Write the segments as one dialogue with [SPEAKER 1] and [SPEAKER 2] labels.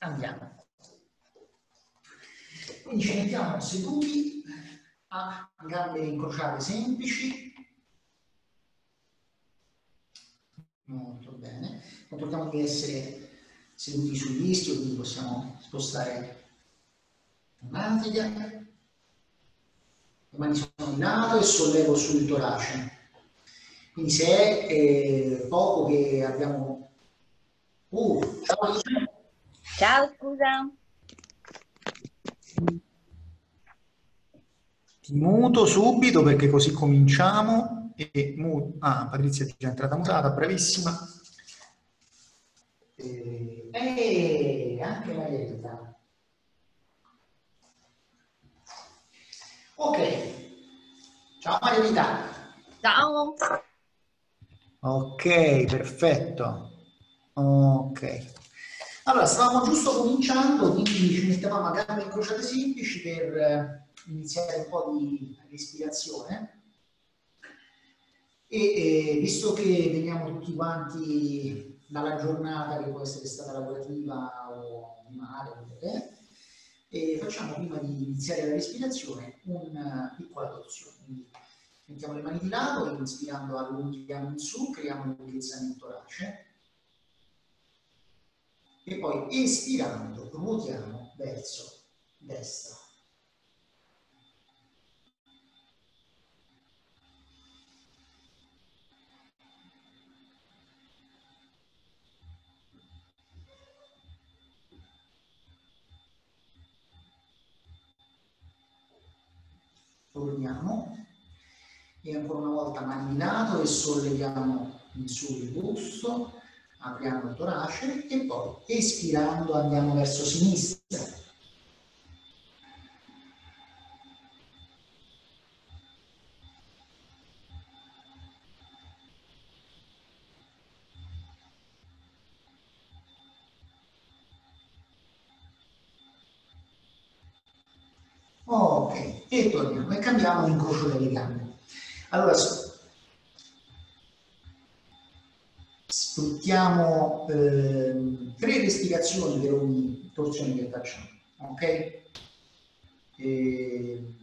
[SPEAKER 1] andiamo. Quindi ci mettiamo seduti a gambe incrociate semplici. Molto bene. Controlliamo di essere seduti sugli ischio, quindi possiamo spostare la matica. Le mani sono in lato e sollevo sul torace. Quindi se è eh, poco che abbiamo... Uh, ciao
[SPEAKER 2] Ciao, scusa.
[SPEAKER 1] Ti muto subito perché così cominciamo. E mu- ah, Patrizia è già entrata mutata, bravissima. E, e eh, anche Marietta. Ok. Ciao Marietta.
[SPEAKER 2] Ciao.
[SPEAKER 1] Ok, perfetto. Ok. Allora, stavamo giusto cominciando, quindi ci mettevamo a gambe incrociate semplici per eh, iniziare un po' di respirazione. E, e visto che veniamo tutti quanti dalla giornata che può essere stata lavorativa o di mare, eh, facciamo prima di iniziare la respirazione una piccola torsione. Quindi mettiamo le mani di lato, inspirando allunghiamo in su, creiamo lunghezza nel torace e poi espirando ruotiamo verso destra. Torniamo e ancora una volta mani in lato e solleviamo in su il busto apriamo il torace e poi espirando andiamo verso sinistra. Ok, e torniamo e cambiamo l'incrocio delle gambe. Allora, sfruttiamo eh, tre respirazioni per ogni torsione che facciamo. Ok? E,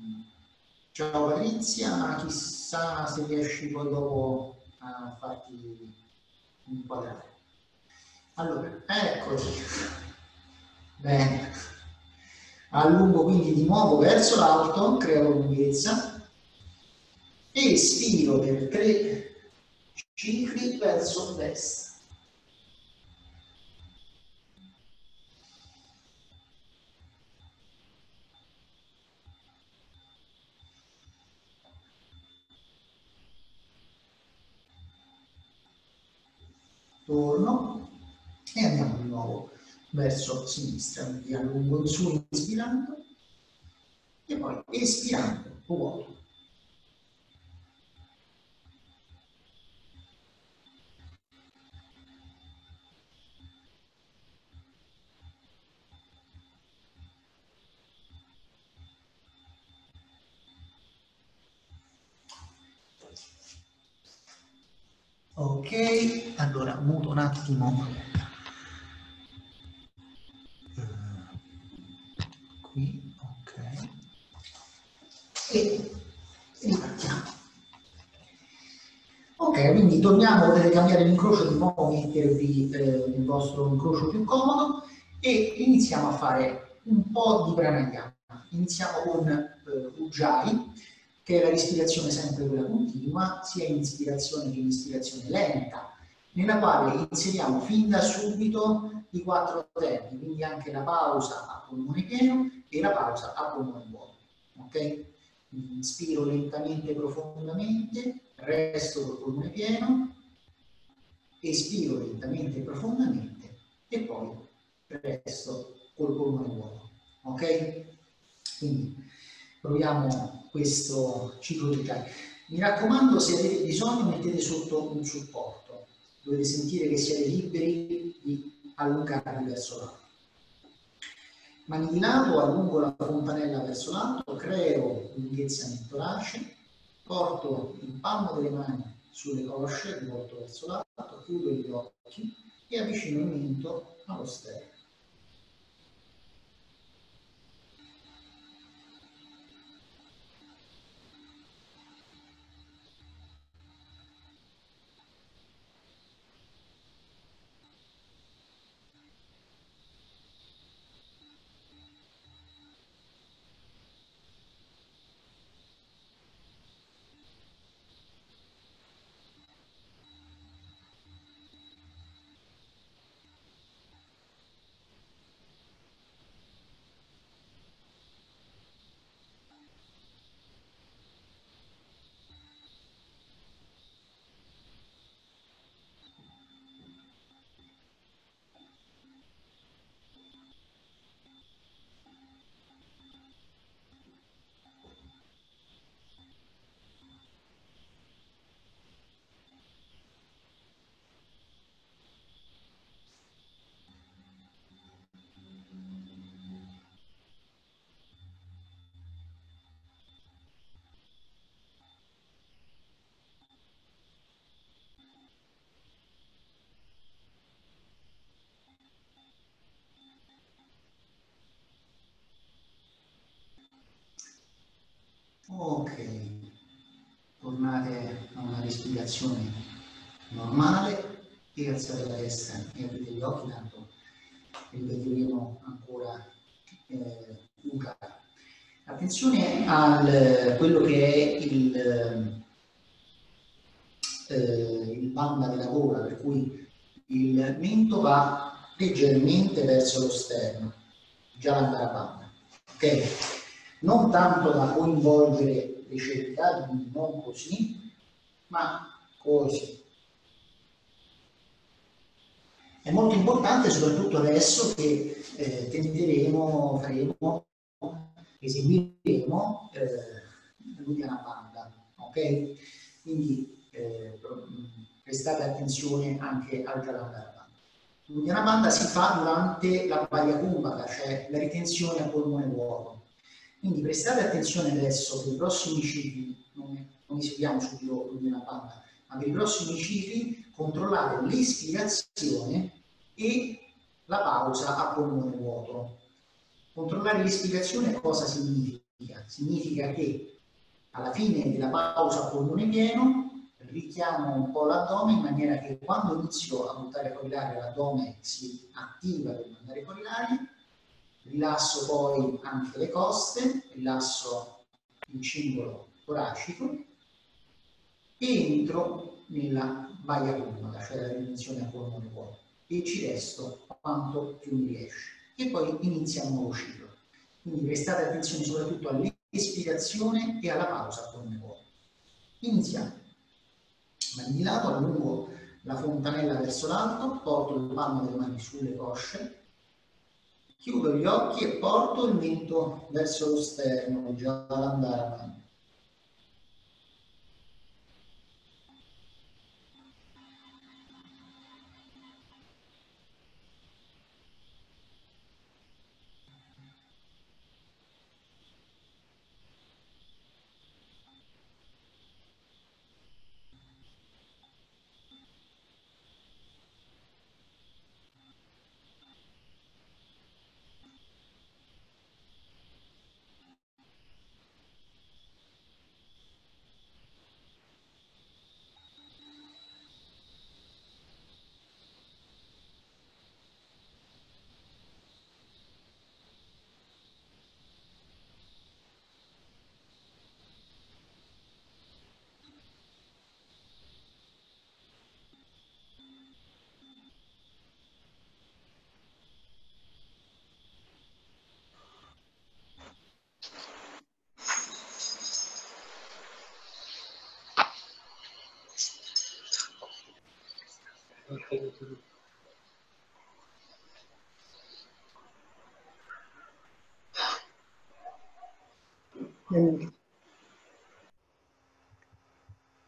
[SPEAKER 1] ciao Patrizia, chissà se riesci poi dopo a farti inquadrare. Allora, eccoti. Bene. Allungo quindi di nuovo verso l'alto, creo lunghezza. Espiro per tre cicli verso destra. Torno e andiamo di nuovo verso sinistra, quindi allungo su inspirando e poi espirando vuoto. Ok, allora muto un attimo. Uh, qui, ok. E ripartiamo. Ok, quindi torniamo, potete cambiare l'incrocio di nuovo, mettervi eh, il vostro incrocio più comodo e iniziamo a fare un po' di pranayama. Iniziamo con eh, Ujjayi che è la respirazione sempre quella continua, sia in ispirazione che in ispirazione lenta, nella quale inseriamo fin da subito i quattro tempi, quindi anche la pausa a polmone pieno e la pausa a polmone vuoto. Ok? Inspiro lentamente e profondamente, resto col polmone pieno, espiro lentamente e profondamente e poi resto col polmone vuoto. Ok? Quindi proviamo questo ciclo di vitale. Mi raccomando, se avete bisogno, mettete sotto un supporto. Dovete sentire che siete liberi di allungarvi verso l'alto. Mani di lato, allungo la fontanella verso l'alto, creo lunghezza nel torace, porto il palmo delle mani sulle cosce, rivolto verso l'alto, chiudo gli occhi e avvicino il mento allo sterno. Ok, tornate a una respirazione normale e alzate la testa e aprite gli occhi, tanto ripeteremo ancora eh, caso. Attenzione a quello che è il, eh, il banda della gola, per cui il mento va leggermente verso lo sterno, già la banda. Ok? Non tanto da coinvolgere le cervicali, quindi non così, ma così. È molto importante soprattutto adesso che eh, tenteremo, faremo, eseguiremo eh, l'Udiana Banda, ok? Quindi eh, prestate attenzione anche al Banda. L'Udiana Banda si fa durante la baglia cubaca, cioè la ritenzione a polmone vuoto quindi prestate attenzione adesso per i prossimi cicli, non, non eseguiamo subito una banda, ma per i prossimi cicli controllate l'ispirazione e la pausa a polmone vuoto. Controllare l'ispirazione cosa significa? Significa che alla fine della pausa a polmone pieno richiamo un po' l'addome in maniera che quando inizio a buttare fuori l'aria l'addome si attiva per mandare fuori l'aria rilasso poi anche le coste, rilasso il cingolo toracico entro nella baia pulmonar, cioè la dimensione a polmone vuoto e ci resto quanto più mi riesce e poi inizia un nuovo ciclo. Quindi prestate attenzione soprattutto all'espirazione e alla pausa a polmone vuoto. Iniziamo. Mani di lato, allungo la fontanella verso l'alto, porto le palme delle mani sulle cosce, Chiudo gli occhi e porto il mento verso lo sterno, già andare avanti.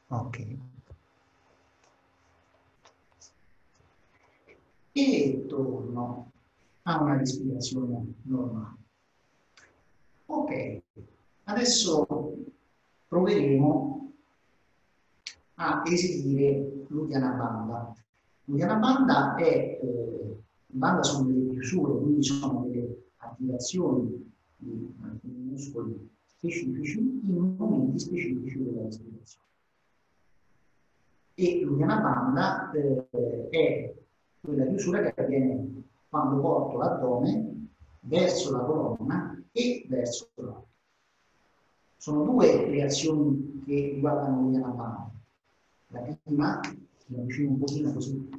[SPEAKER 1] Ok. E torno a una respirazione normale. Ok, adesso proveremo a eseguire l'Udiana Banda. L'Udiana Banda è, eh, banda sono delle chiusure, quindi sono delle attivazioni di alcuni muscoli specifici in momenti specifici della respirazione. E l'Udiana Banda eh, è quella chiusura che avviene quando porto l'addome verso la colonna e verso l'alto. Sono due le azioni che riguardano l'Udiana Banda. La prima, mi avvicino un pochino così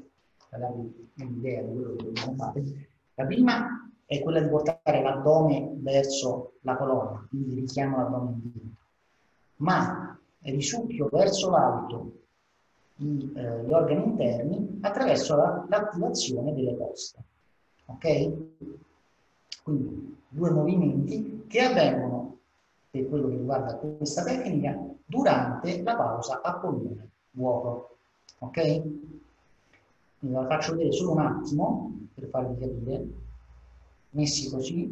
[SPEAKER 1] da darvi un'idea di quello che dobbiamo fare. La prima è quella di portare l'addome verso la colonna, quindi richiamo l'addome in piedi. Ma risucchio verso l'alto gli, eh, gli organi interni attraverso la, l'attivazione delle coste. Ok? Quindi due movimenti che avvengono, per quello che riguarda questa tecnica, durante la pausa a polmone vuoto. Ok? Quindi la faccio vedere solo un attimo per farvi capire. Messi così,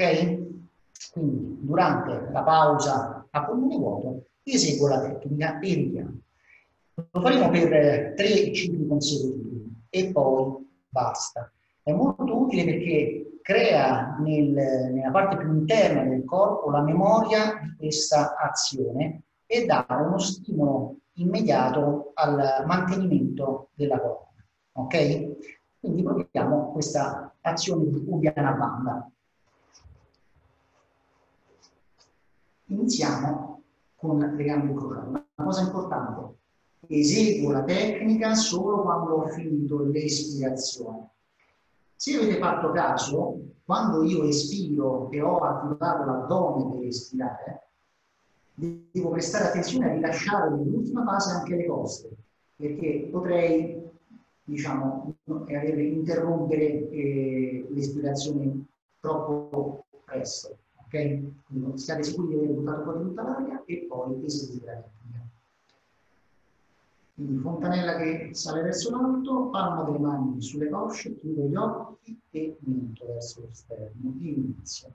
[SPEAKER 1] ok? Quindi durante la pausa a polmone vuoto eseguo la tecnica e richiamo. Lo faremo per eh, tre cicli consecutivi e poi basta. È molto utile perché crea nel, nella parte più interna del corpo la memoria di questa azione e dà uno stimolo immediato al mantenimento della colonna. Ok? Quindi proviamo questa azione di Ubiana Banda. Iniziamo con le gambe incrociate. Una cosa importante, eseguo la tecnica solo quando ho finito l'espirazione. Se avete fatto caso, quando io espiro e ho attivato l'addome per espirare, devo prestare attenzione a rilasciare nell'ultima fase anche le coste, perché potrei diciamo, interrompere eh, l'espirazione troppo presto. Okay? Quindi siate sicuri di aver buttato fuori tutta l'aria e poi eseguire la tecnica. Quindi fontanella che sale verso l'alto, palma delle mani sulle cosce, chiudo gli occhi e mento verso l'esterno. Inizio.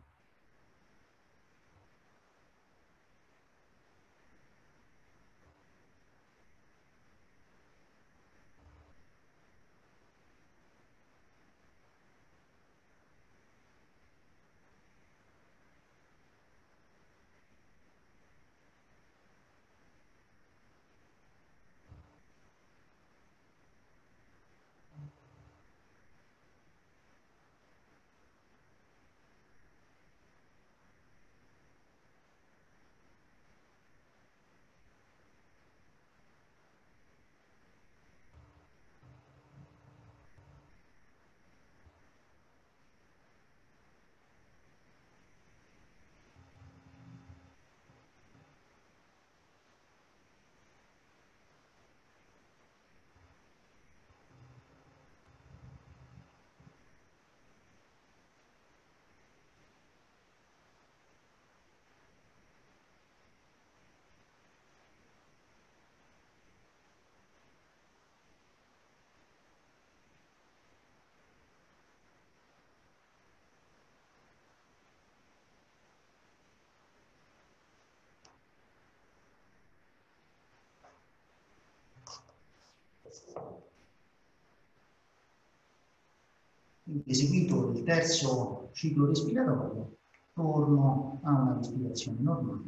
[SPEAKER 1] Eseguito il terzo ciclo respiratorio, torno a una respirazione normale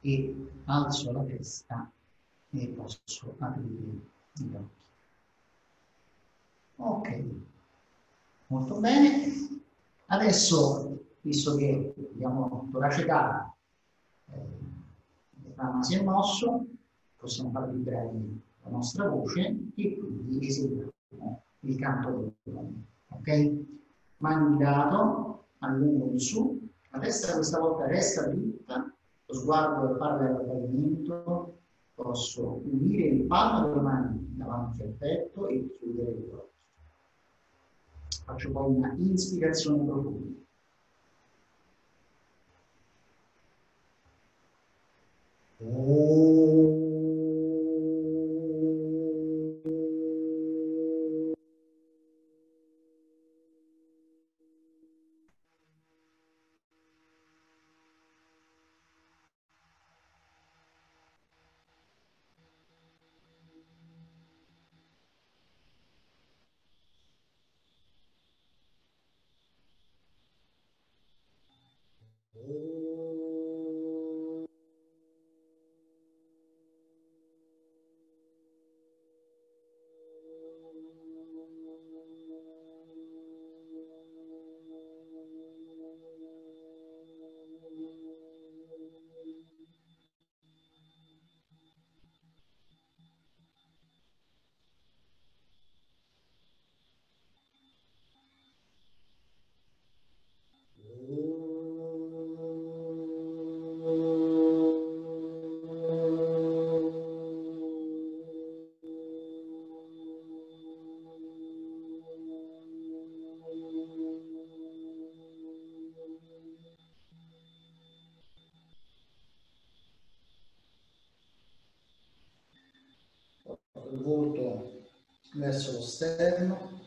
[SPEAKER 1] e alzo la testa e posso aprire gli occhi. Ok, molto bene. Adesso, visto che abbiamo toracecato, eh, il si è mosso, possiamo far vibrare la nostra voce e quindi eseguiamo il campo del nome. Ok? Mani di lato, allungo in su, la testa questa volta resta dritta, lo sguardo parla al pavimento, posso unire il palmo delle mani davanti al petto e chiudere gli occhi. Faccio poi una inspirazione profonda. Oh. Verso lo sterno,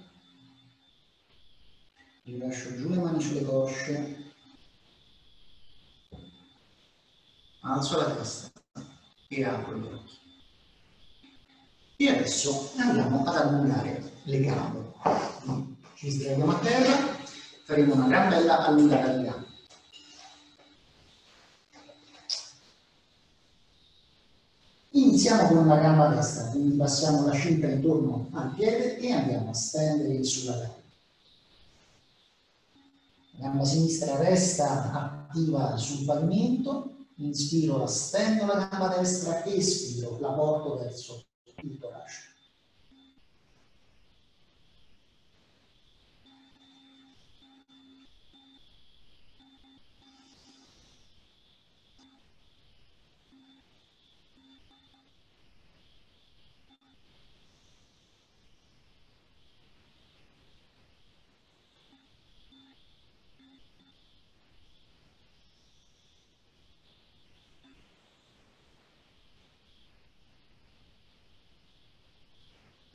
[SPEAKER 1] rilascio giù le mani sulle cosce, alzo la testa e apro gli occhi. E adesso andiamo ad allungare le gambe. Ci sdraiamo a terra, faremo una gran bella allungata di gambe. Iniziamo con la gamba destra, quindi passiamo la cinta intorno al piede e andiamo a stendere sulla gamba. La gamba sinistra resta attiva sul pavimento, inspiro, la stendo la gamba destra, espiro, la porto verso il torace.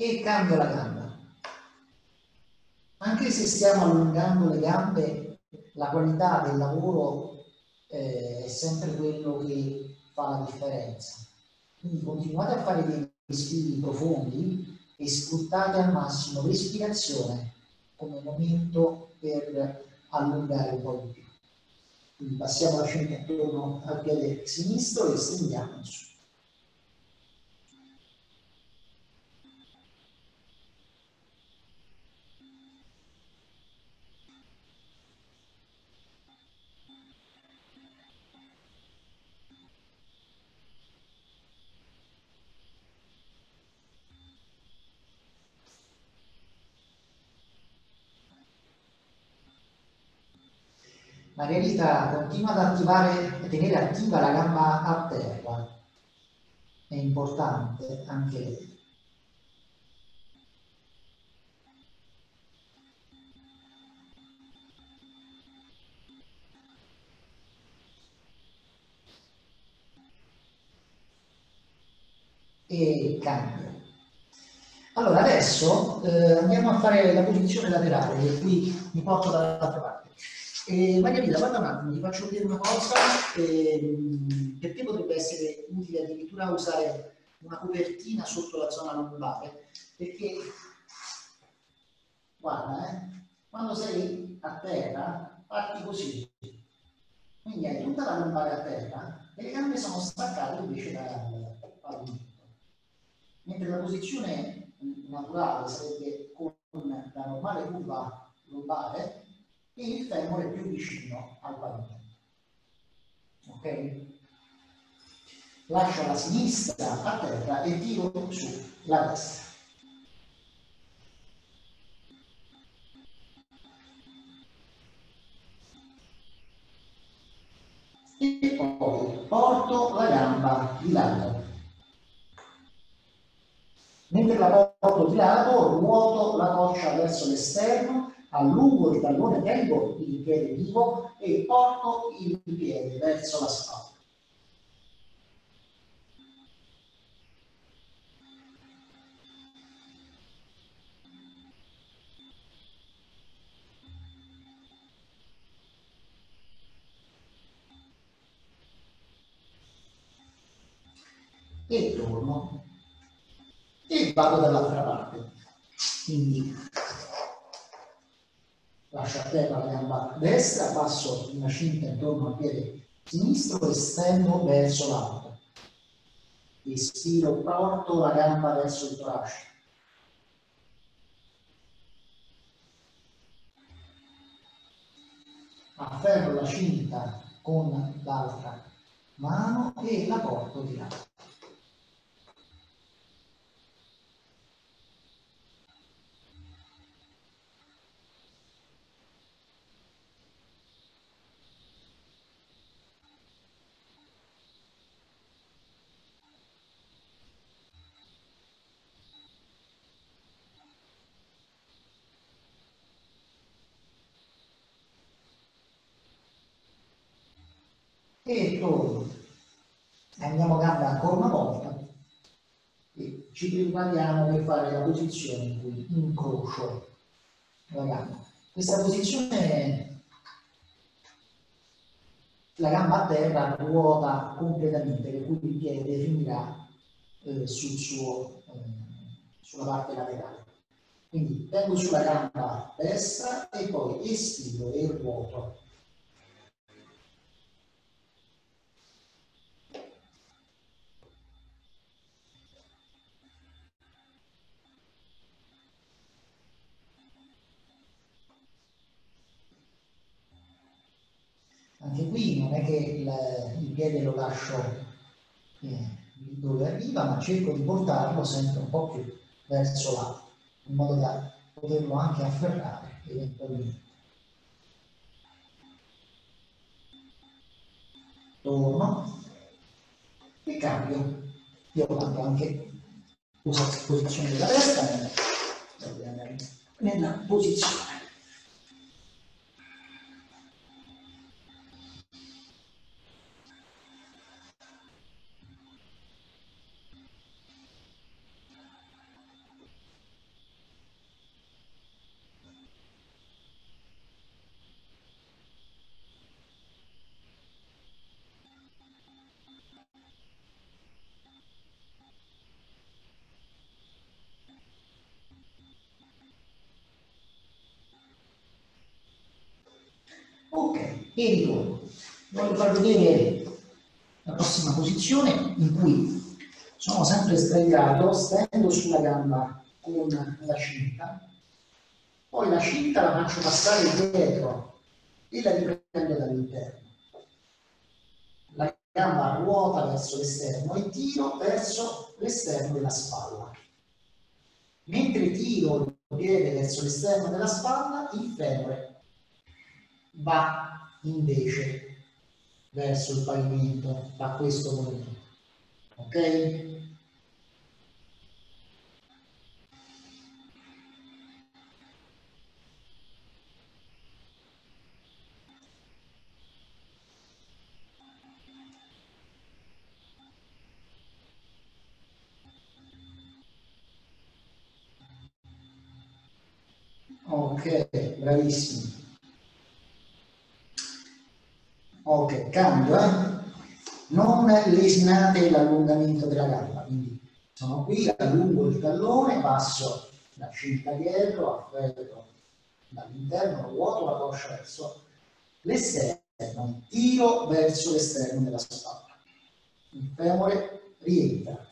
[SPEAKER 1] E cambio la gamba. Anche se stiamo allungando le gambe, la qualità del lavoro eh, è sempre quello che fa la differenza. Quindi continuate a fare dei respiri profondi e sfruttate al massimo l'ispirazione come momento per allungare un po' di più. Quindi passiamo la cinta attorno al piede sinistro e stendiamo in su. Margherita continua ad attivare, a tenere attiva la gamba a terra. È importante anche lei. E cambia. Allora, adesso eh, andiamo a fare la posizione laterale, e qui mi porto dall'altra parte. Eh, Margherita, guarda un attimo, ti faccio vedere una cosa, eh, perché potrebbe essere utile addirittura usare una copertina sotto la zona lombare, perché, guarda, eh, quando sei a terra parti così, quindi hai tutta la lombare a terra e le gambe sono staccate invece dal pavimento. Mentre la posizione naturale sarebbe con la normale curva lombare e il femore più vicino al pavimento. Ok? Lascio la sinistra a terra e tiro su la destra. E poi porto la gamba di lato. Mentre la porto di lato, ruoto la coscia verso l'esterno allungo il tallone tengo il piede vivo e porto il piede verso la spalla. E torno e vado dall'altra parte. Quindi lascio a terra la gamba destra, passo una cinta intorno al piede sinistro e stendo verso l'alto. Espiro, porto la gamba verso il torace. Afferro la cinta con l'altra mano e la porto di lato. E torno. Andiamo gamba ancora una volta e ci prepariamo per fare la posizione in cui incrocio la gamba. questa posizione la gamba a terra ruota completamente, per cui il piede finirà eh, sul suo, eh, sulla parte laterale. Quindi tengo sulla gamba destra e poi estiro e ruoto. Anche qui non è che il, il piede lo lascio eh, dove arriva, ma cerco di portarlo sempre un po' più verso l'alto, in modo da poterlo anche afferrare eventualmente. Torno e cambio. Io cambio anche la posizione della testa nella posizione. E. Voglio far vedere la prossima posizione in cui sono sempre sdraiato, stendo sulla gamba con la cinta, poi la cinta la faccio passare dietro e la riprendo dall'interno. La gamba ruota verso l'esterno e tiro verso l'esterno della spalla. Mentre tiro il piede verso l'esterno della spalla, il femore va invece verso il pavimento da questo punto. Ok? Ok, bravissimi. Ok, cambio, eh? Non lesinate l'allungamento della gamba, quindi sono qui, allungo il tallone, passo la cinta dietro, afferro dall'interno, ruoto la coscia verso l'esterno, tiro verso l'esterno della spalla. Il femore rientra,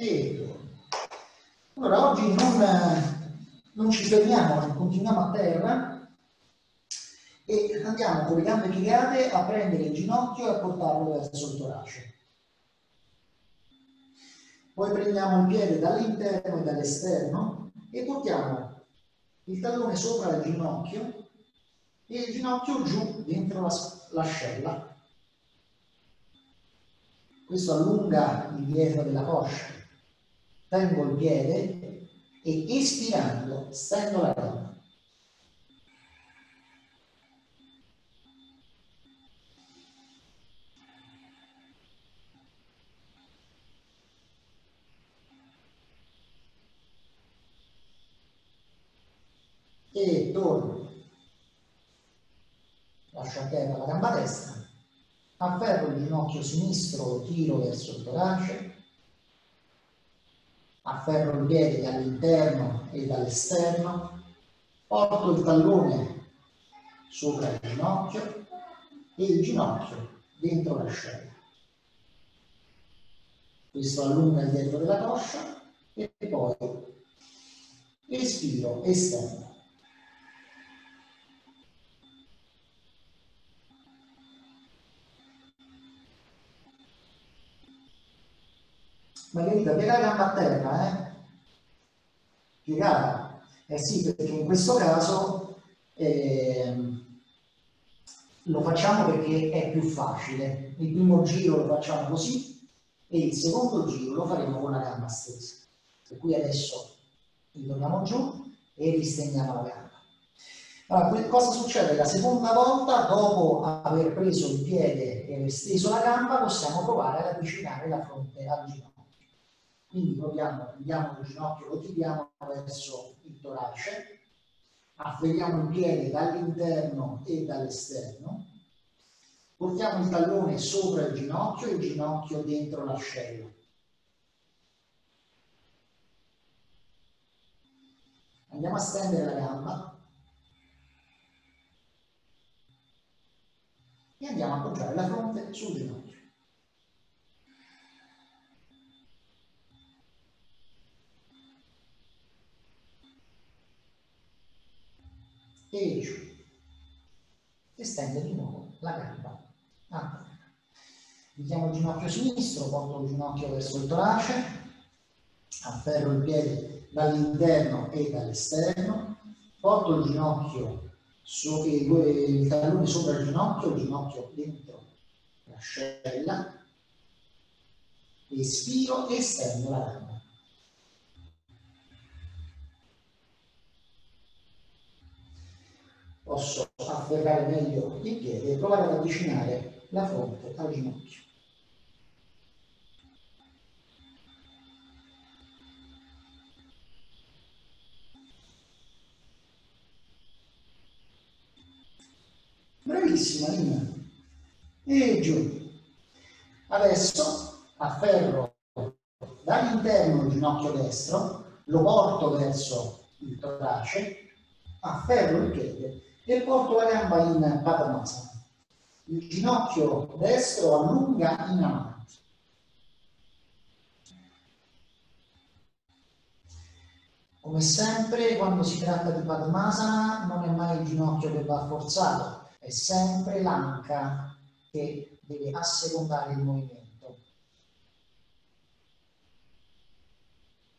[SPEAKER 1] e allora oggi non, non ci fermiamo, continuiamo a terra e andiamo con le gambe piegate a prendere il ginocchio e a portarlo verso il torace. Poi prendiamo il piede dall'interno e dall'esterno e portiamo il tallone sopra il ginocchio e il ginocchio giù dentro l'ascella. Questo allunga il dietro della coscia tengo il piede e espirando stendo la gamba. E torno. Lascio a terra la gamba destra, afferro il ginocchio sinistro, tiro verso il torace, afferro il piede dall'interno e dall'esterno, porto il tallone sopra il ginocchio e il ginocchio dentro l'ascella. Questo allunga il dietro della coscia e poi espiro, esterno. Margherita, piega la gamba a terra, eh? Piegata. Eh sì, perché in questo caso eh, lo facciamo perché è più facile. Il primo giro lo facciamo così e il secondo giro lo faremo con la gamba stessa. Per cui adesso ritorniamo giù e ristendiamo la gamba. Allora, cosa succede? La seconda volta, dopo aver preso il piede e aver steso la gamba, possiamo provare ad avvicinare la fronte al ginocchio. Quindi proviamo, prendiamo il ginocchio, lo tiriamo verso il torace, afferriamo il piede dall'interno e dall'esterno, portiamo il tallone sopra il ginocchio e il ginocchio dentro l'ascella. Andiamo a stendere la gamba e andiamo a appoggiare la fronte sul ginocchio. E giù. E stendo di nuovo la gamba a. Mettiamo il ginocchio sinistro, porto il ginocchio verso il torace, afferro il piede dall'interno e dall'esterno, porto il ginocchio so, il tallone sopra il ginocchio, il ginocchio dentro l'ascella, espiro e estendo la gamba. Posso afferrare meglio il piede e provare ad avvicinare la fronte al ginocchio. Bravissima Nina. E giù. Adesso afferro dall'interno il ginocchio destro, lo porto verso il torace, afferro il piede e porto la gamba in Padmasana. Il ginocchio destro allunga in avanti. Come sempre, quando si tratta di Padmasana, non è mai il ginocchio che va forzato, è sempre l'anca che deve assecondare il movimento.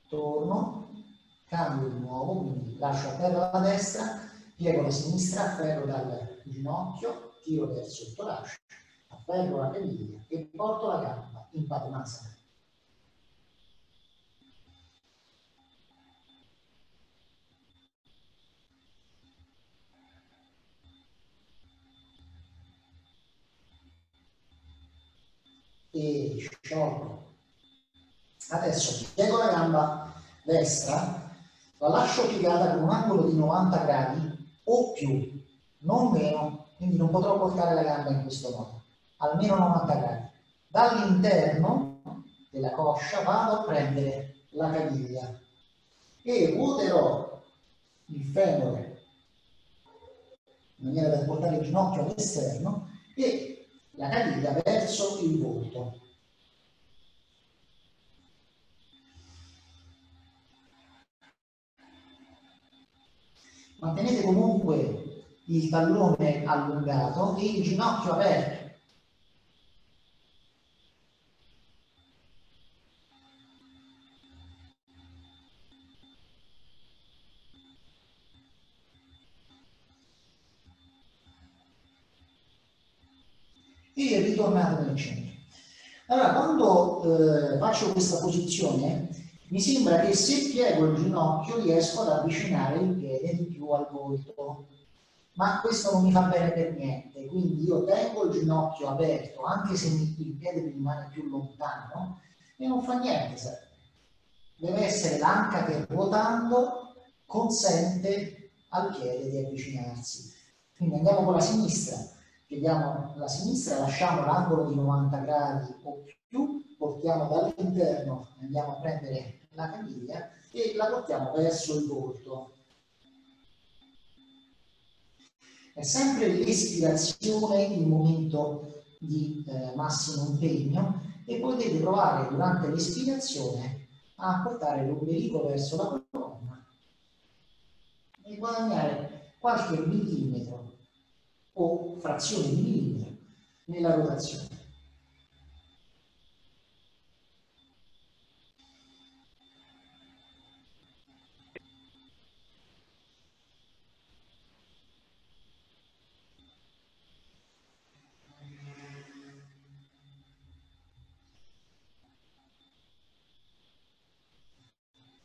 [SPEAKER 1] Torno, cambio di nuovo, quindi lascio a terra la destra, piego la sinistra, afferro dal ginocchio, tiro verso il torace, afferro la caviglia e porto la gamba in Padmasana. e sciolgo. Adesso piego la gamba destra, la lascio piegata con un angolo di 90 gradi o più, non meno, quindi non potrò portare la gamba in questo modo, almeno 90 gradi. Dall'interno della coscia vado a prendere la caviglia e ruoterò il femore in maniera da portare il ginocchio all'esterno e la caviglia verso il volto. Mantenete comunque il tallone allungato e il ginocchio aperto. e ritornate nel centro. Allora, quando eh, faccio questa posizione, mi sembra che se piego il ginocchio riesco ad avvicinare il piede di più al volto, ma questo non mi fa bene per niente, quindi io tengo il ginocchio aperto, anche se il piede mi rimane più lontano, e non fa niente. Deve essere l'anca che ruotando consente al piede di avvicinarsi. Quindi andiamo con la sinistra pieghiamo la sinistra, lasciamo l'angolo di 90 gradi o più, portiamo dall'interno, andiamo a prendere la caviglia e la portiamo verso il volto. È sempre l'espirazione il momento di eh, massimo impegno e potete provare durante l'espirazione a portare l'ombelico verso la colonna e guadagnare qualche millimetro o frazione di millimetro nella rotazione.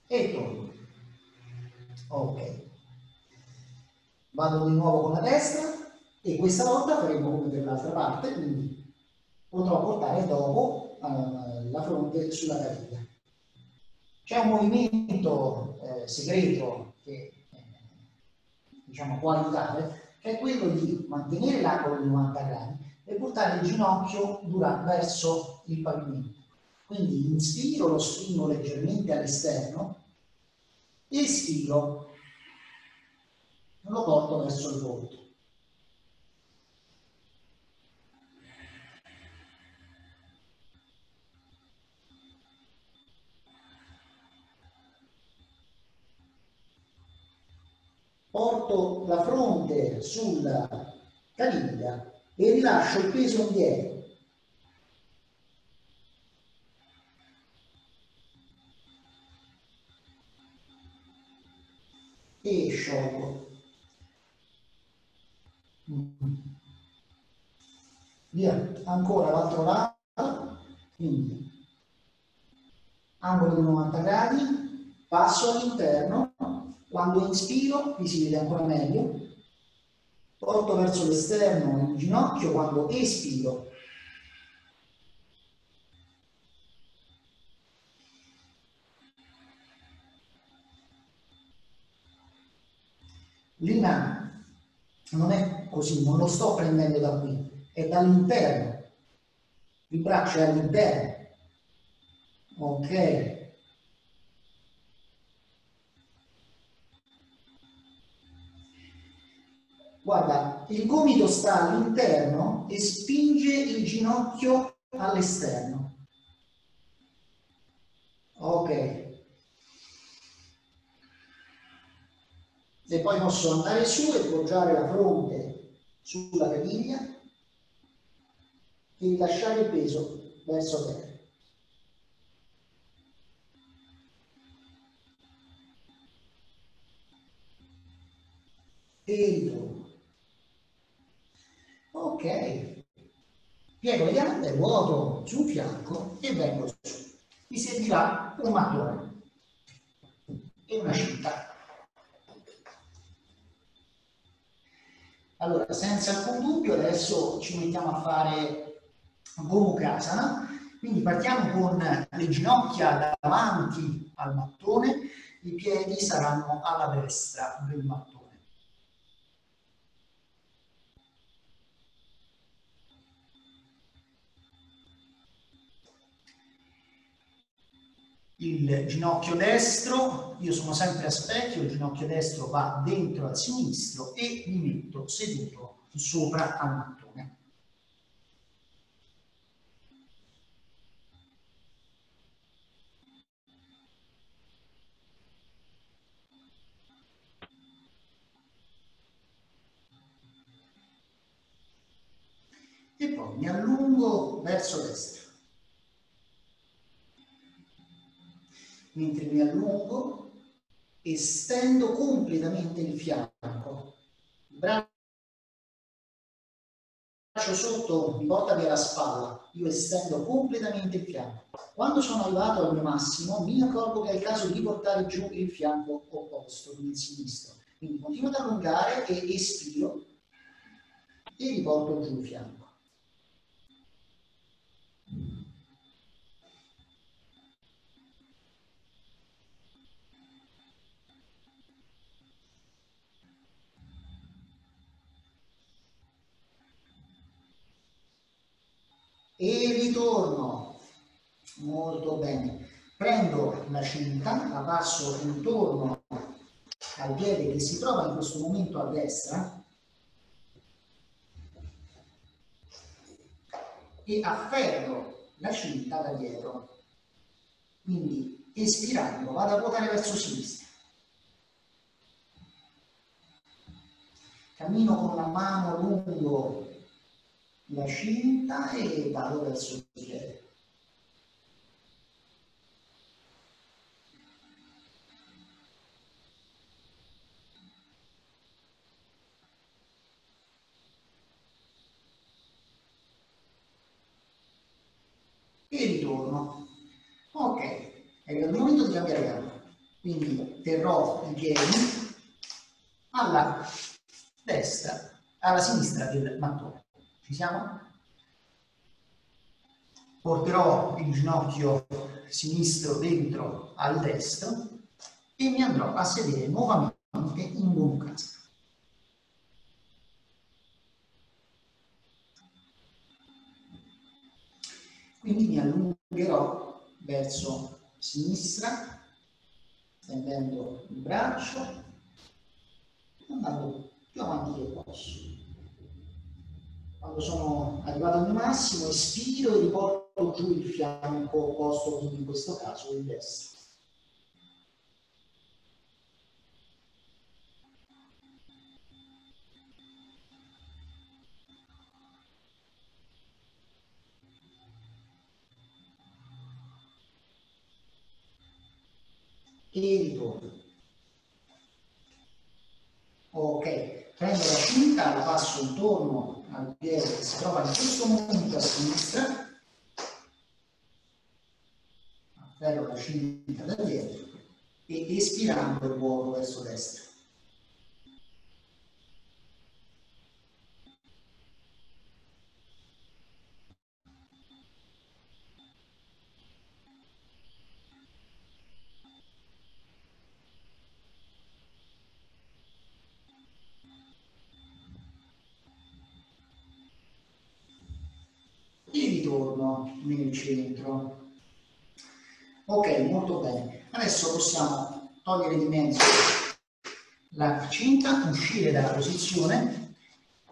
[SPEAKER 1] e torno. Ok. Vado di nuovo con la destra e questa volta faremo come per l'altra parte, quindi potrò portare dopo uh, la fronte sulla caviglia. C'è un movimento eh, segreto che eh, diciamo, può aiutare, che è quello di mantenere l'angolo di 90 gradi e portare il ginocchio dura, verso il pavimento. Quindi inspiro, lo spingo leggermente all'esterno, espiro, lo porto verso il volto. porto la fronte sulla caviglia e rilascio il peso indietro. E sciolgo. Via, ancora l'altro lato, quindi angolo di 90 gradi, passo all'interno, quando inspiro, qui si vede ancora meglio, porto verso l'esterno il ginocchio, quando espiro, L'ina non è così, non lo sto prendendo da qui, è dall'interno. Il braccio è all'interno. Ok, Guarda, il gomito sta all'interno e spinge il ginocchio all'esterno. Ok. E poi posso andare su e poggiare la fronte sulla caviglia e lasciare il peso verso terra. Ritorno. Ok. Piego le gambe, ruoto sul fianco e vengo su. Mi servirà un mattone e una cinta. Allora, senza alcun dubbio, adesso ci mettiamo a fare Gomukhasana. Quindi partiamo con le ginocchia davanti al mattone, i piedi saranno alla destra del mattone. il ginocchio destro, io sono sempre a specchio, il ginocchio destro va dentro al sinistro e mi metto seduto sopra al mattone. E poi mi allungo verso destra. mentre mi allungo, estendo completamente il fianco. Braccio sotto mi porta via la spalla, io estendo completamente il fianco. Quando sono arrivato al mio massimo, mi accorgo che è il caso di portare giù il fianco opposto, quindi il sinistro. Quindi continuo ad allungare e espiro e riporto giù il fianco. E ritorno. Molto bene. Prendo la cinta, la passo intorno al piede che si trova in questo momento a destra e afferro la cinta da dietro. Quindi espirando vado a ruotare verso sinistra. Cammino con la mano lungo la cinta e vado verso il ritorno. Ok, è il momento di cambiare gamba. quindi terrò i piedi alla destra, alla sinistra del mattone. Ci siamo? Porterò il ginocchio sinistro dentro al destro e mi andrò a sedere nuovamente in Gomukasa. Quindi mi allungherò verso sinistra, stendendo il braccio, andando più avanti che posso. Quando sono arrivato al mio massimo, espiro e riporto giù il fianco opposto, quindi in questo caso il destro. Ritorno. Ok, prendo la cinta, la passo intorno al piede che si trova in questo momento a sinistra, afferro la cinta da dietro e espirando ruolo verso destra. Nel centro. Ok, molto bene. Adesso possiamo togliere di mezzo la cinta, uscire dalla posizione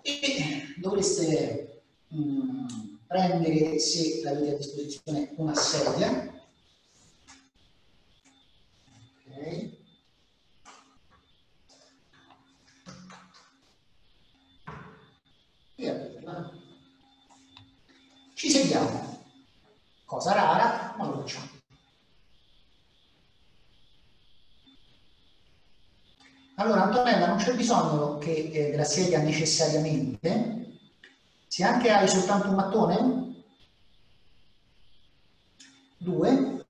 [SPEAKER 1] e dovreste mh, mm, prendere, se avete a disposizione, una sedia. Allora Antonella, non c'è bisogno che eh, della sedia necessariamente, se anche hai soltanto un mattone, due,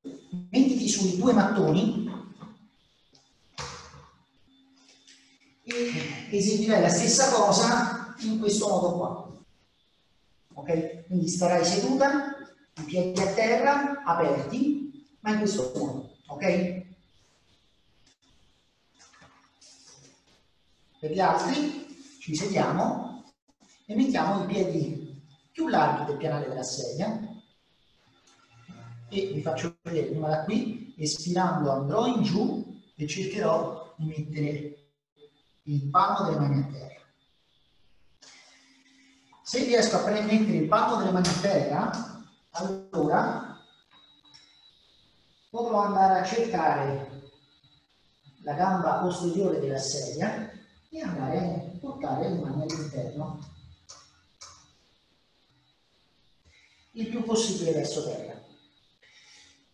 [SPEAKER 1] mettiti sui due mattoni e eseguirai la stessa cosa in questo modo qua. Ok? Quindi starai seduta i piedi a terra, aperti, ma in questo modo, ok? Per gli altri ci sediamo e mettiamo i piedi più larghi del pianale della sedia e vi faccio vedere prima da qui, espirando andrò in giù e cercherò di mettere il palmo delle mani a terra. Se riesco a mettere il palmo delle mani a terra, allora potrò andare a cercare la gamba posteriore della sedia e andare a portare le mani all'interno il più possibile verso terra.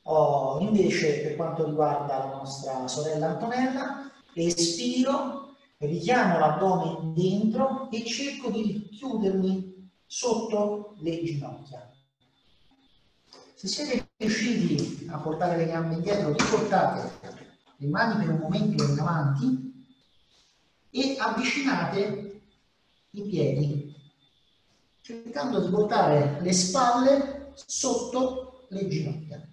[SPEAKER 1] Oh, invece per quanto riguarda la nostra sorella Antonella, espiro, richiamo l'addome dentro e cerco di chiudermi sotto le ginocchia. Se siete riusciti a portare le gambe indietro, riportate le mani per un momento in avanti e avvicinate i piedi, cercando di portare le spalle sotto le ginocchia.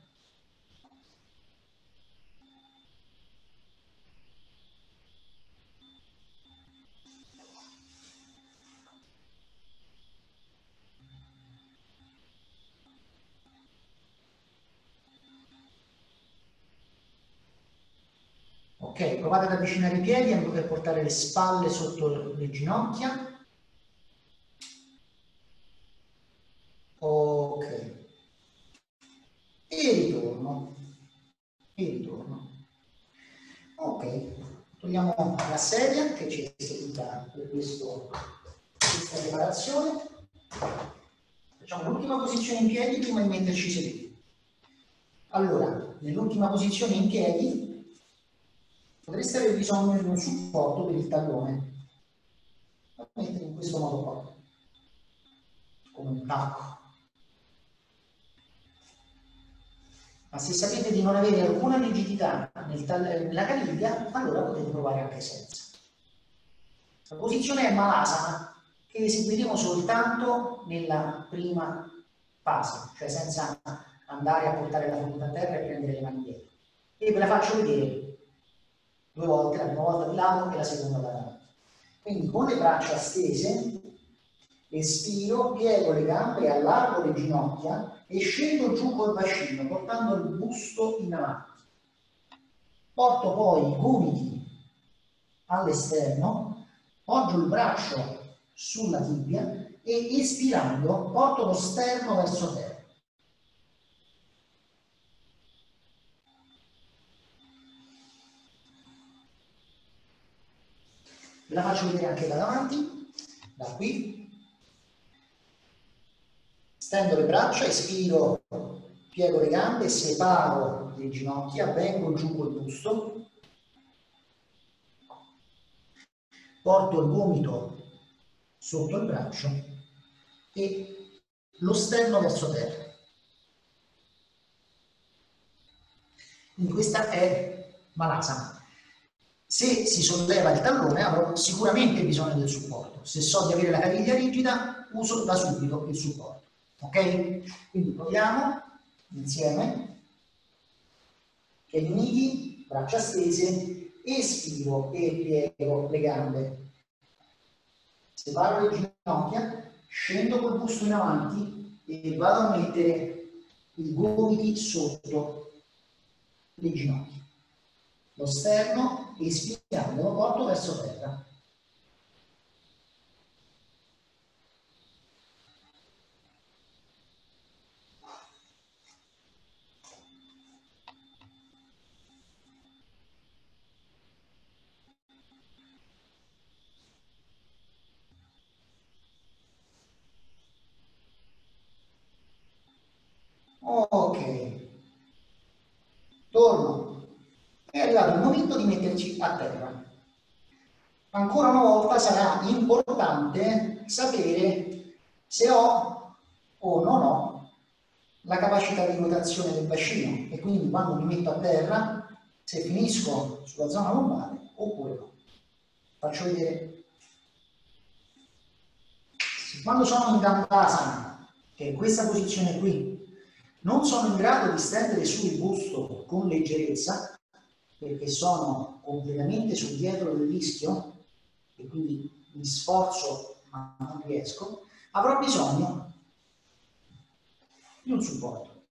[SPEAKER 1] Ok, provate ad avvicinare i piedi e portare le spalle sotto le ginocchia. Ok. E ritorno. E ritorno. Ok, togliamo la sedia che ci è servita per questo, questa preparazione. Facciamo l'ultima posizione in piedi prima di metterci seduti. Allora, nell'ultima posizione in piedi potreste avere bisogno di un supporto per il tallone. Lo mettete in questo modo qua, come un tacco. ma se sapete di non avere alcuna rigidità nel nella caviglia, allora potete provare anche senza. La posizione è malasana, che eseguiremo soltanto nella prima fase, cioè senza andare a portare la fronte a terra e prendere le mani dietro. E ve la faccio vedere due volte, la prima volta di lato e la seconda da davanti. Quindi con le braccia stese, espiro, piego le gambe, allargo le ginocchia e scendo giù col bacino, portando il busto in avanti. Porto poi i gomiti all'esterno Poggio il braccio sulla tibia e espirando porto lo sterno verso terra. Ve la faccio vedere anche da davanti, da qui. Stendo le braccia, espiro, piego le gambe, separo le ginocchia, vengo giù col busto, porto il gomito sotto il braccio e lo sterno verso terra. Quindi questa è Malasana. Se si solleva il tallone avrò sicuramente bisogno del supporto. Se so di avere la caviglia rigida, uso da subito il supporto. Ok? Quindi proviamo insieme. Piedi uniti, braccia stese, espiro e piego le gambe. Separo le ginocchia, scendo col busto in avanti e vado a mettere i gomiti sotto le ginocchia. Lo sterno, espirando, porto verso terra. Ok. Torno. È arrivato il momento di metterci a terra. Ancora una volta sarà importante sapere se ho o non ho la capacità di rotazione del bacino e quindi quando mi metto a terra se finisco sulla zona lombare oppure no. Faccio vedere. Quando sono in Dandasana, che è questa posizione qui, non sono in grado di stendere su il busto con leggerezza perché sono completamente sul dietro del rischio e quindi mi sforzo ma non riesco, avrò bisogno di un supporto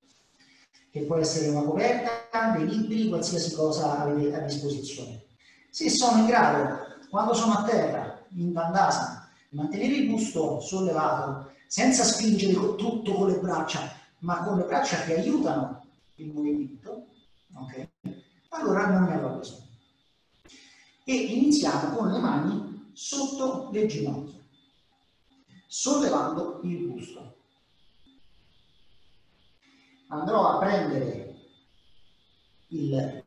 [SPEAKER 1] che può essere una coperta, dei libri, qualsiasi cosa avete a disposizione. Se sono in grado, quando sono a terra, in bandasana, di mantenere il busto sollevato senza spingere tutto con le braccia, ma con le braccia che aiutano il movimento, okay? Allora avrò bisogno. E iniziamo con le mani sotto le ginocchia, sollevando il busto. Andrò a prendere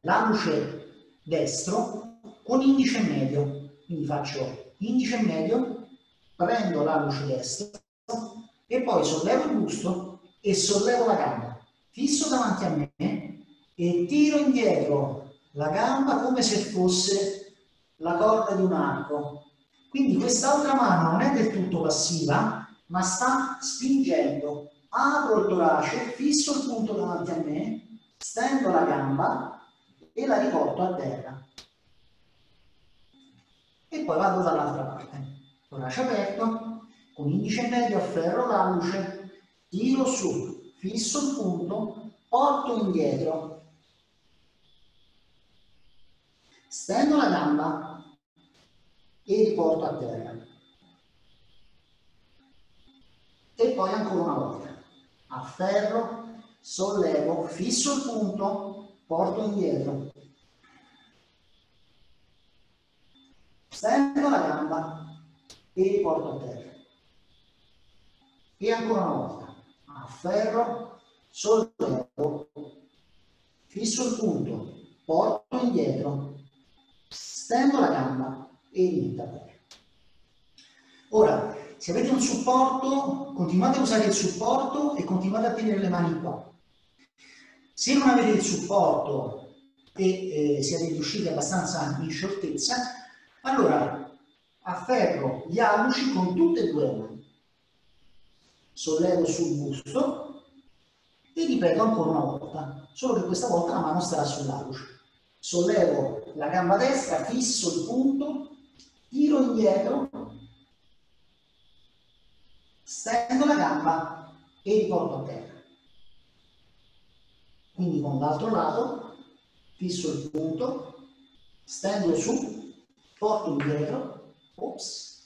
[SPEAKER 1] l'aluce destro con indice medio, quindi faccio indice medio, prendo l'aluce destro e poi sollevo il busto e sollevo la gamba, fisso davanti a me e tiro indietro la gamba come se fosse la corda di un arco. Quindi quest'altra mano non è del tutto passiva, ma sta spingendo. Apro il torace, fisso il punto davanti a me, stendo la gamba e la riporto a terra. E poi vado dall'altra parte. Torace aperto, con indice medio afferro l'alluce, tiro su, fisso il punto, porto indietro, stendo la gamba e riporto a terra. E poi ancora una volta. Afferro, sollevo, fisso il punto, porto indietro. Stendo la gamba e riporto a terra. E ancora una volta afferro, sollevo, fisso il punto, porto indietro, stendo la gamba e inizio a terra. Ora, se avete un supporto, continuate a usare il supporto e continuate a tenere le mani qua. Se non avete il supporto e eh, siete riusciti abbastanza in scioltezza, allora afferro gli alluci con tutte e due le mani. Sollevo sul busto e ripeto ancora una volta, solo che questa volta la mano starà sull'alluce. Sollevo la gamba destra, fisso il punto, tiro indietro, stendo la gamba e riporto a terra. Quindi con l'altro lato fisso il punto, stendo su, porto indietro, ops,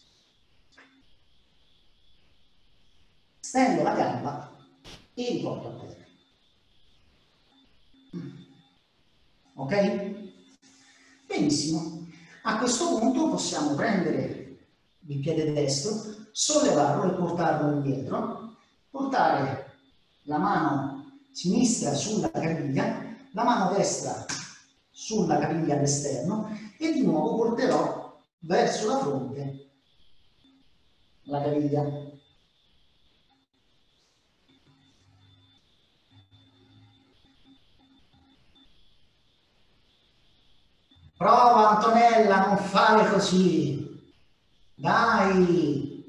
[SPEAKER 1] stendo la gamba e riporto a terra. Ok? Benissimo. A questo punto possiamo prendere il piede destro, sollevarlo e portarlo indietro, portare la mano sinistra sulla caviglia, la mano destra sulla caviglia all'esterno e di nuovo porterò verso la fronte la caviglia. Prova Antonella, non fare così. Dai,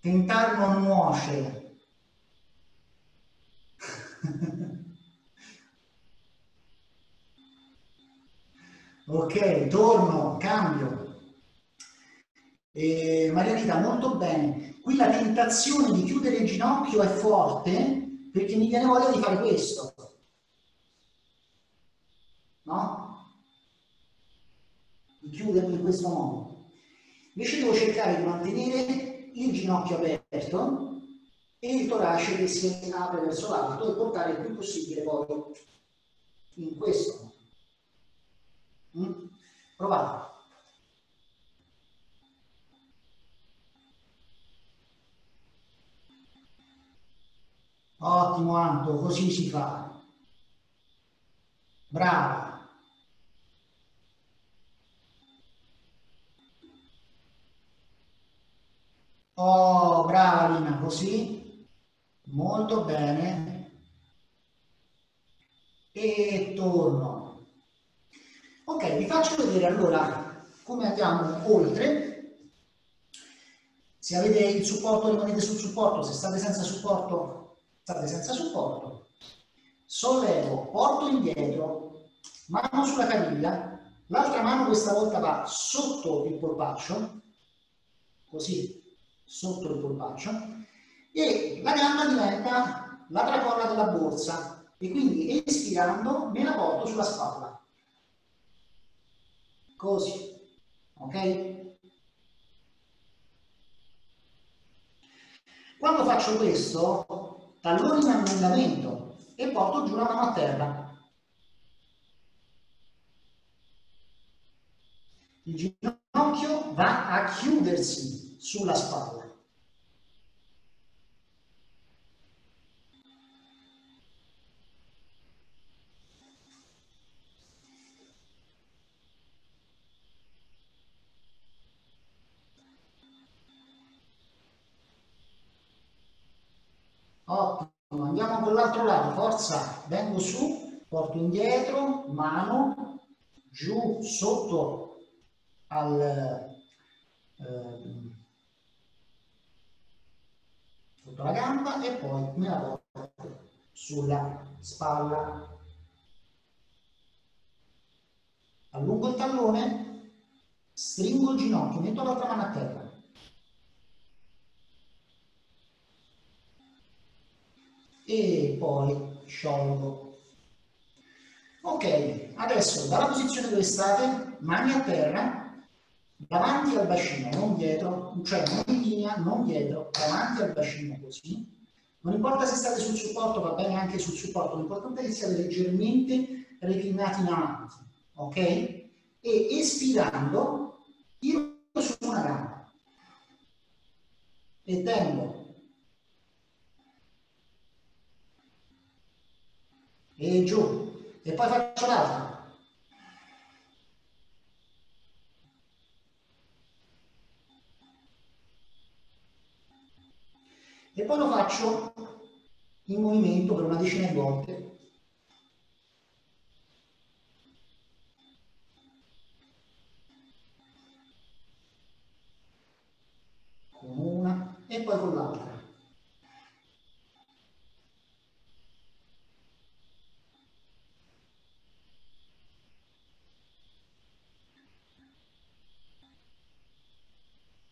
[SPEAKER 1] tentare non nuoce. ok, torno, cambio. Eh, Marianita, molto bene. Qui la tentazione di chiudere il ginocchio è forte perché mi viene voglia di fare questo. No? Di in questo modo. Invece devo cercare di mantenere il ginocchio aperto e il torace che si apre verso l'alto e portare il più possibile poi in questo modo. Mm? Provate. Ottimo Anto, così si fa. Brava. Oh, brava Lina, così. Molto bene. E torno. Ok, vi faccio vedere allora come andiamo oltre. Se avete il supporto rimanete sul supporto, se state senza supporto state senza supporto. Sollevo, porto indietro, mano sulla caviglia, l'altra mano questa volta va sotto il polpaccio, così sotto il polpaccio e la gamba diventa la tracolla della borsa e quindi espirando me la porto sulla spalla. Così, ok? Quando faccio questo, tallono in allungamento e porto giù la mano a terra. Il ginocchio va a chiudersi sulla spalla. Ottimo, andiamo con l'altro lato, forza, vengo su, porto indietro, mano, giù, sotto al, eh, sotto la gamba e poi me la porto sulla spalla. Allungo il tallone, stringo il ginocchio, metto l'altra mano a terra. e poi sciolgo. Ok, adesso dalla posizione dove state, mani a terra, davanti al bacino, non dietro, cioè non in linea, non dietro, davanti al bacino così. Non importa se state sul supporto, va bene anche sul supporto, l'importante è che siate leggermente reclinati in avanti, ok? E espirando, tiro su una gamba. E tengo. E giù. E poi faccio l'altra e poi lo faccio in movimento per una decina di volte. Con una e poi con l'altra.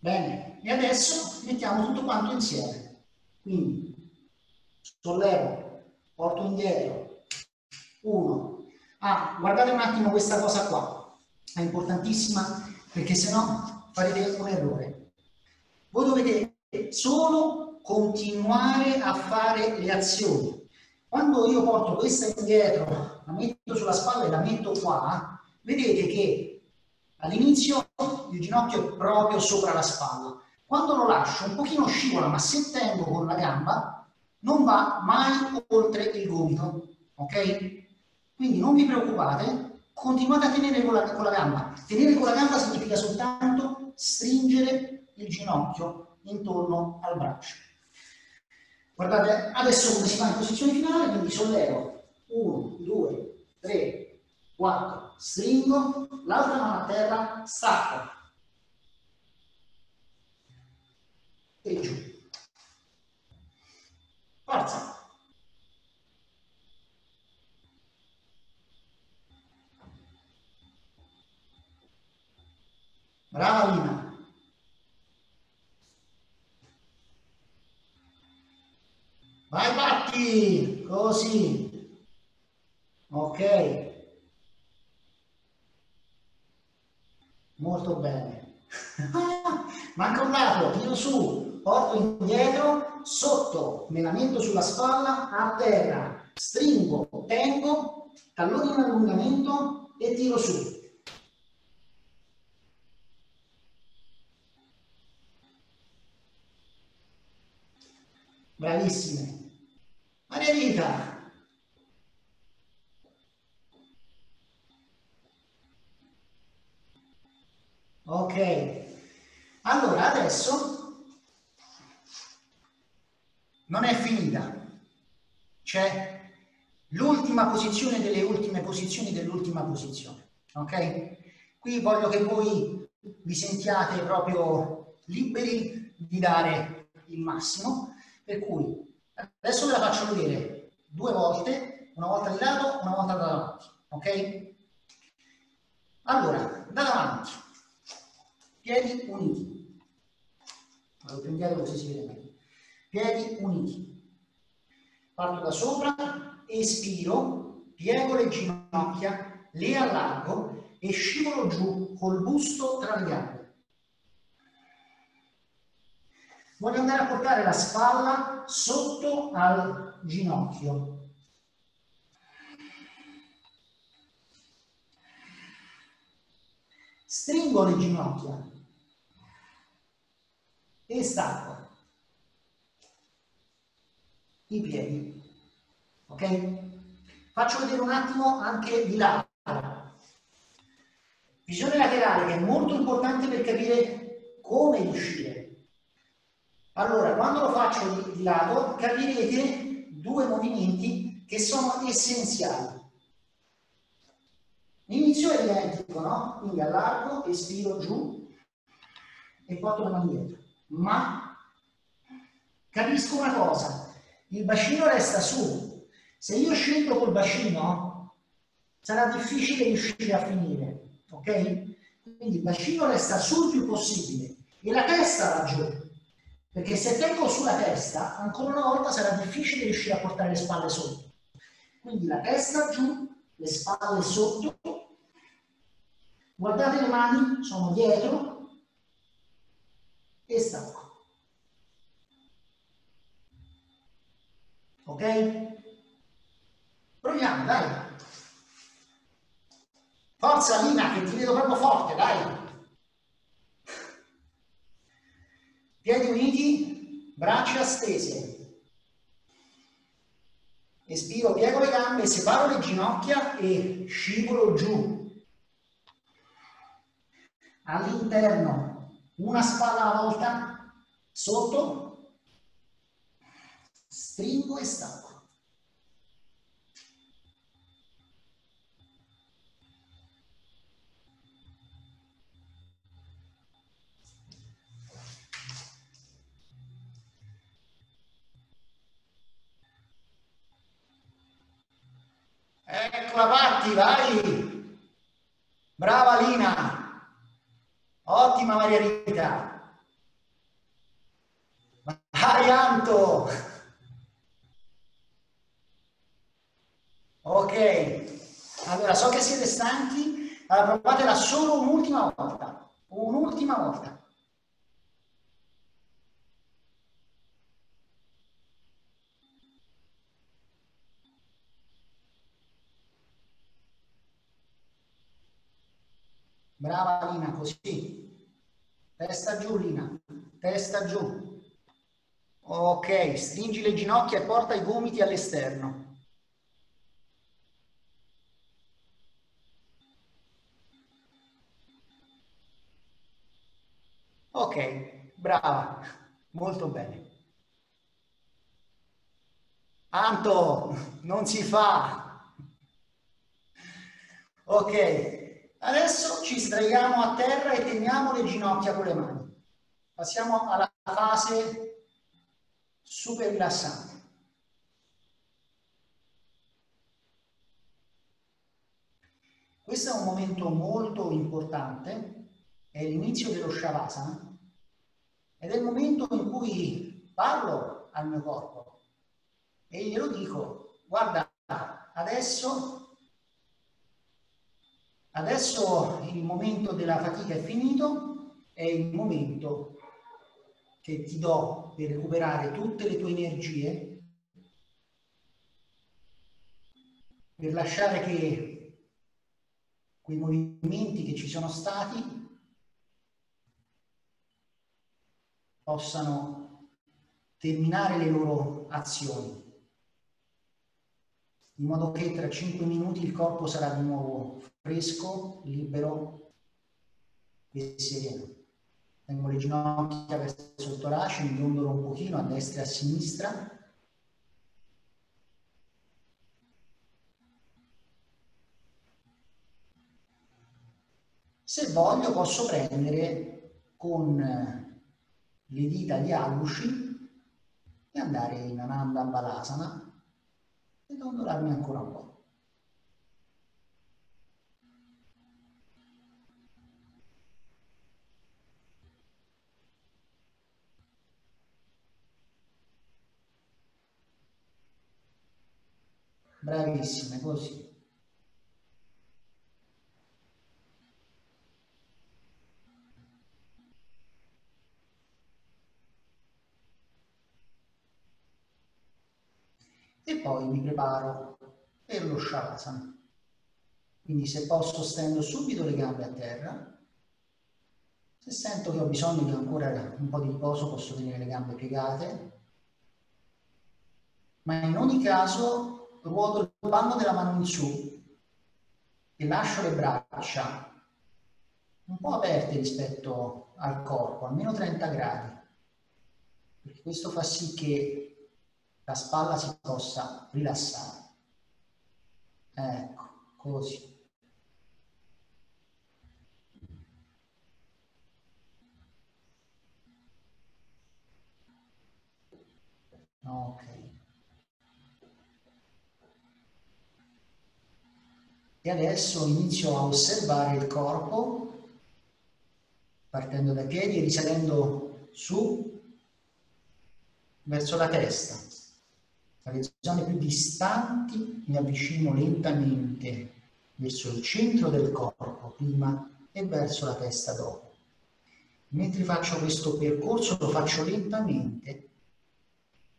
[SPEAKER 1] Bene, e adesso mettiamo tutto quanto insieme. Quindi sollevo, porto indietro, uno. Ah, guardate un attimo questa cosa qua, è importantissima perché se no farete un errore. Voi dovete solo continuare a fare le azioni. Quando io porto questa indietro, la metto sulla spalla e la metto qua, vedete che all'inizio il ginocchio è proprio sopra la spalla. Quando lo lascio un pochino scivola, ma se tengo con la gamba non va mai oltre il gomito, ok? Quindi non vi preoccupate, continuate a tenere con la, con la gamba. Tenere con la gamba significa soltanto stringere il ginocchio intorno al braccio. Guardate adesso come si fa in posizione finale, quindi sollevo 1, 2, 3, 4, stringo, l'altra mano a terra, stacco e giù. Forza! Brava Lina. Vai Patti, così. Ok. Molto bene. Manca un lato, tiro su, porto indietro, sotto, me la metto sulla spalla, a terra, stringo, tengo, tallone in allungamento e tiro su. Bravissime. Maria Rita. Ok. Allora, adesso non è finita. C'è l'ultima posizione delle ultime posizioni dell'ultima posizione. Ok? Qui voglio che voi vi sentiate proprio liberi di dare il massimo per cui adesso ve la faccio vedere due volte, una volta di lato, una volta da davanti, ok? Allora, da davanti, piedi uniti. Vado più indietro così si vede meglio. Piedi uniti. Parto da sopra, espiro, piego le ginocchia, le allargo e scivolo giù col busto tra le gambe. Voglio andare a portare la spalla sotto al ginocchio. Stringo le ginocchia e stacco i piedi. Ok? Faccio vedere un attimo anche di lato. Visione laterale che è molto importante per capire come uscire. Allora, quando lo faccio di, di lato, capirete due movimenti che sono essenziali. L'inizio è identico, no? Quindi allargo, espiro giù e porto la mano dietro. Ma capisco una cosa, il bacino resta su. Se io scendo col bacino, sarà difficile riuscire a finire, ok? Quindi il bacino resta su il più possibile e la testa va giù. Perché se tengo sulla testa, ancora una volta sarà difficile riuscire a portare le spalle sotto. Quindi la testa giù, le spalle sotto. Guardate le mani, sono dietro e stacco. Ok? Proviamo, dai. Forza Lina, che ti vedo proprio forte, dai. Piedi uniti, braccia stese. Espiro, piego le gambe, separo le ginocchia e scivolo giù. All'interno, una spalla alla volta, sotto, stringo e stacco. Eccola parti, vai! Brava Lina! Ottima Maria Rita! Che siete stanchi, allora provatela solo un'ultima volta, un'ultima volta. Brava Lina, così. Testa giù Lina, testa giù. Ok, stringi le ginocchia e porta i gomiti all'esterno. Brava, molto bene. Anto, non si fa. Ok, Adesso ci sdraiamo a terra e teniamo le ginocchia con le mani. Passiamo alla fase super rilassante. Questo è un momento molto importante, è l'inizio dello Shavasana ed è il momento in cui parlo al mio corpo e glielo dico, guarda, adesso Adesso il momento della fatica è finito, è il momento che ti do per recuperare tutte le tue energie, per lasciare che quei movimenti che ci sono stati possano terminare le loro azioni in modo che tra 5 minuti il corpo sarà di nuovo fresco, libero e sereno. Tengo le ginocchia verso il torace, mi dondolo un pochino a destra e a sinistra. Se voglio posso prendere con le dita gli aluci e andare in Ananda Balasana e dondolarmi ancora un po'. Bravissime, così. e poi mi preparo per lo Shavasana. Quindi se posso stendo subito le gambe a terra, se sento che ho bisogno di ancora un po' di riposo posso tenere le gambe piegate, ma in ogni caso ruoto il palmo della mano in su e lascio le braccia un po' aperte rispetto al corpo, almeno 30 gradi, perché questo fa sì che la spalla si possa rilassare. Ecco, così. Ok. E adesso inizio a osservare il corpo partendo dai piedi e risalendo su verso la testa. Dalle zone più distanti mi avvicino lentamente verso il centro del corpo prima e verso la testa dopo. Mentre faccio questo percorso lo faccio lentamente,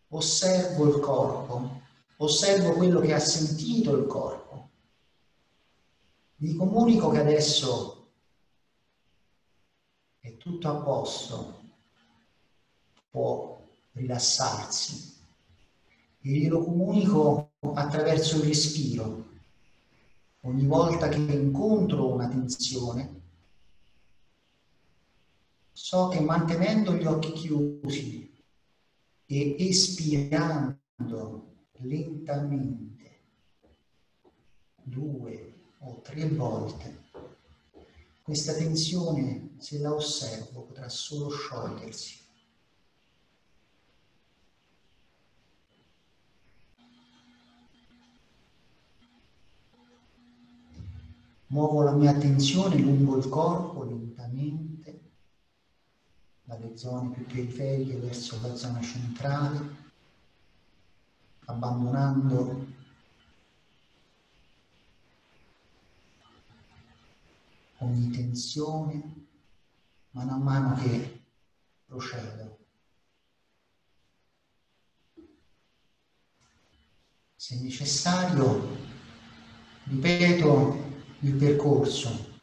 [SPEAKER 1] osservo il corpo, osservo quello che ha sentito il corpo. Vi comunico che adesso è tutto a posto, può rilassarsi e glielo comunico attraverso il respiro. Ogni volta che incontro una tensione, so che mantenendo gli occhi chiusi e espirando lentamente due o tre volte, questa tensione, se la osservo, potrà solo sciogliersi. Muovo la mia attenzione lungo il corpo lentamente, dalle zone più periferiche verso la zona centrale, abbandonando ogni tensione mano a mano che procedo. Se necessario, ripeto il percorso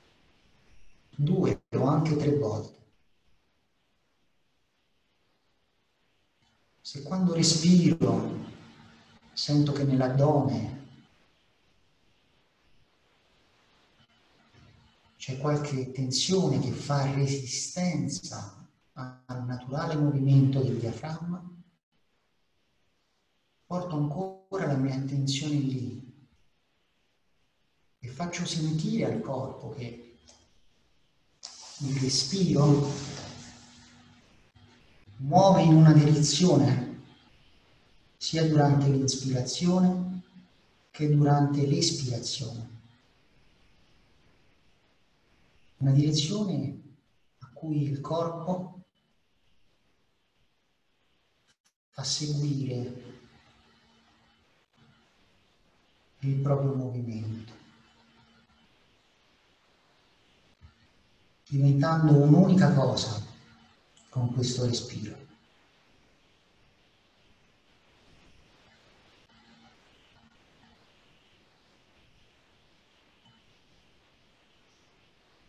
[SPEAKER 1] due o anche tre volte. Se quando respiro sento che nell'addome c'è qualche tensione che fa resistenza al naturale movimento del diaframma, porto ancora la mia attenzione lì e faccio sentire al corpo che il respiro muove in una direzione sia durante l'inspirazione che durante l'espirazione. Una direzione a cui il corpo fa seguire il proprio movimento. Diventando un'unica cosa con questo respiro.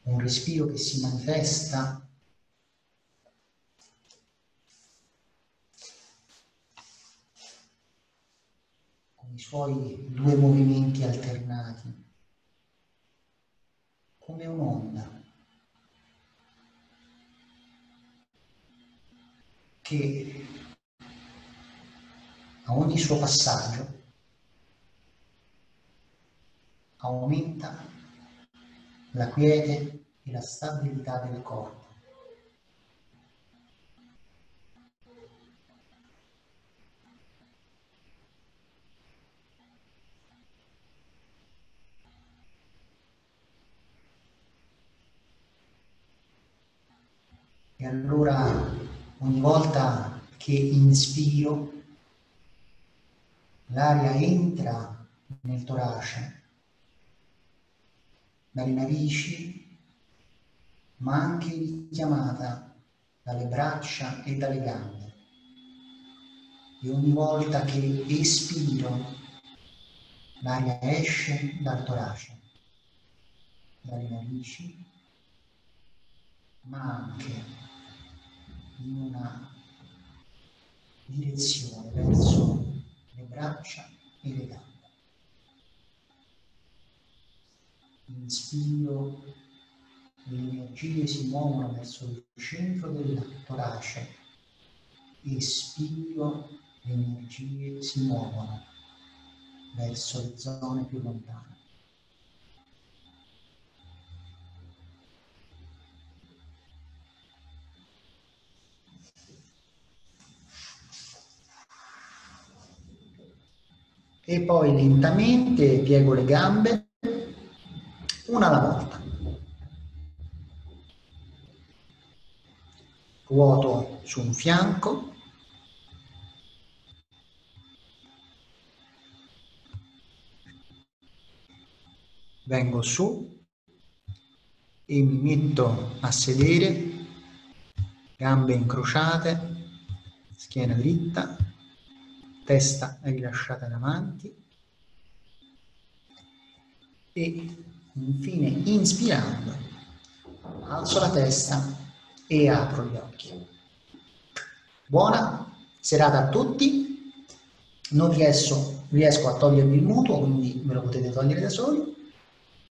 [SPEAKER 1] Un respiro che si manifesta con i suoi due movimenti alternati, come un'onda. Che a ogni suo passaggio aumenta la quiete e la stabilità del corpo. E allora ogni volta che inspiro, l'aria entra nel torace, dalle narici, ma anche richiamata dalle braccia e dalle gambe. E ogni volta che espiro, l'aria esce dal torace, dalle narici, ma anche in una direzione verso le braccia e le gambe. Inspiro, le energie si muovono verso il centro del torace, espiro, le energie si muovono verso le zone più lontane. E poi lentamente piego le gambe una alla volta. Ruoto su un fianco. Vengo su e mi metto a sedere, gambe incrociate, schiena dritta, testa rilasciata in avanti. E infine inspirando alzo la testa e apro gli occhi. Buona serata a tutti, non riesco, riesco a togliervi il mutuo, quindi me lo potete togliere da soli